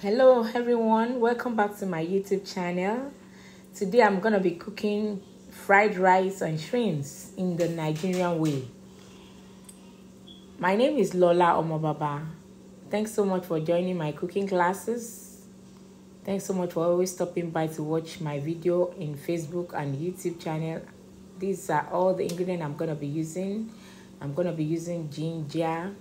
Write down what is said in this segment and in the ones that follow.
hello everyone. Welcome back to my youtube channel. Today i'm gonna be cooking fried rice and shrimps in the nigerian way. My name is lola omobaba. Thanks so much for joining my cooking classes. Thanks so much for always stopping by to watch my video in facebook and youtube channel. These are all the ingredients i'm gonna be using. I'm gonna be using ginger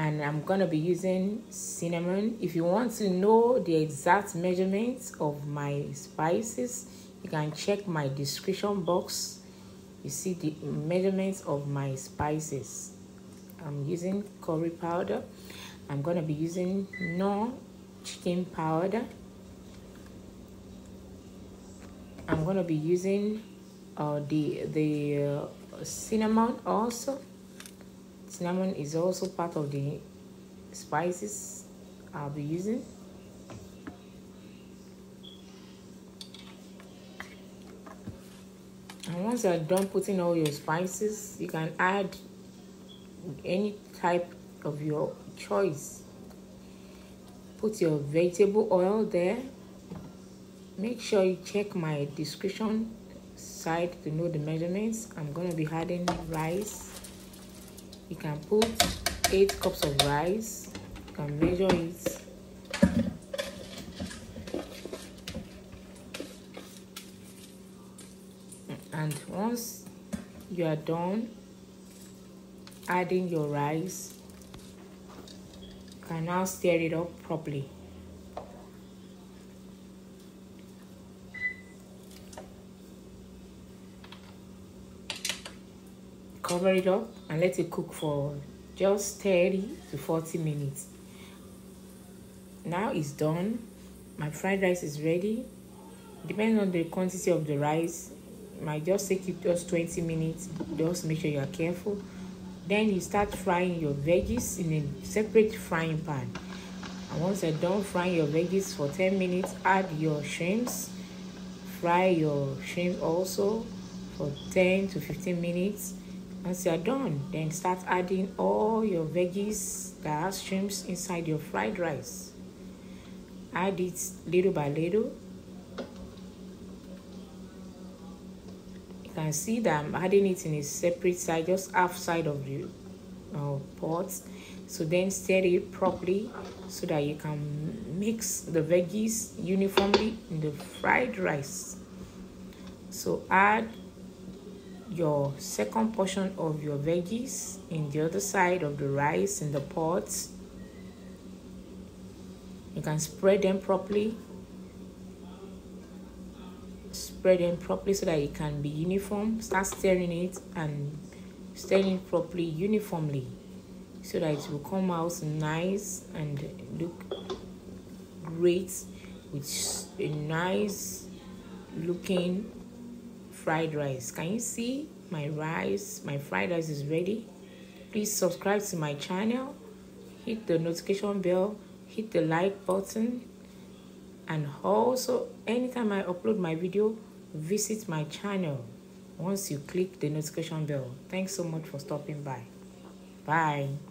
and I'm gonna be using cinnamon. If you want to know the exact measurements of my spices, you can check my description box. You see the measurements of my spices. I'm using curry powder. I'm gonna be using Knorr chicken powder. I'm gonna be using uh, the the uh, cinnamon also cinnamon is also part of the spices I'll be using. And once you're done putting all your spices you can add any type of your choice. Put your vegetable oil there. Make sure you check my description side to know the measurements. I'm going to be adding rice you can put 8 cups of rice. You can measure it. And once you are done adding your rice you can now stir it up properly cover it up and let it cook for just 30 to 40 minutes. Now it's done. My fried rice is ready. Depending on the quantity of the rice it might just take you just 20 minutes. Just make sure you are careful. Then you start frying your veggies in a separate frying pan. And once you're done frying your veggies for 10 minutes add your shrimps. Fry your shrimp also for 10 to 15 minutes once you're done, then start adding all your veggies that have shrimps inside your fried rice. Add it little by little. You can see that I'm adding it in a separate side, just half side of the uh, pot. So then stir it properly so that you can mix the veggies uniformly in the fried rice. So add your second portion of your veggies in the other side of the rice in the pot. You can spread them properly. Spread them properly so that it can be uniform. Start stirring it and stirring it properly uniformly so that it will come out nice and look great with a nice looking fried rice. Can you see? My rice my fried rice is ready. Please subscribe to my channel. Hit the notification bell. Hit the like button. And also anytime i upload my video visit my channel. Once you click the notification bell. Thanks so much for stopping by. Bye